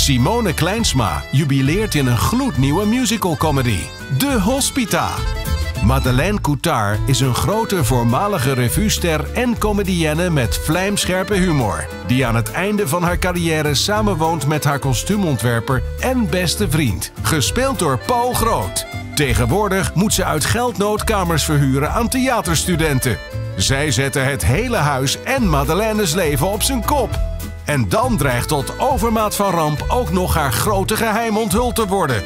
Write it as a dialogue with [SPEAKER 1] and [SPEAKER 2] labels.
[SPEAKER 1] Simone Kleinsma jubileert in een gloednieuwe musicalcomedy, De Hospita. Madeleine Coutard is een grote voormalige revuester en comedienne met vlijmscherpe humor. Die aan het einde van haar carrière samenwoont met haar kostuumontwerper en beste vriend. Gespeeld door Paul Groot. Tegenwoordig moet ze uit geldnood kamers verhuren aan theaterstudenten. Zij zetten het hele huis en Madeleine's leven op zijn kop. En dan dreigt tot overmaat van ramp ook nog haar grote geheim onthuld te worden.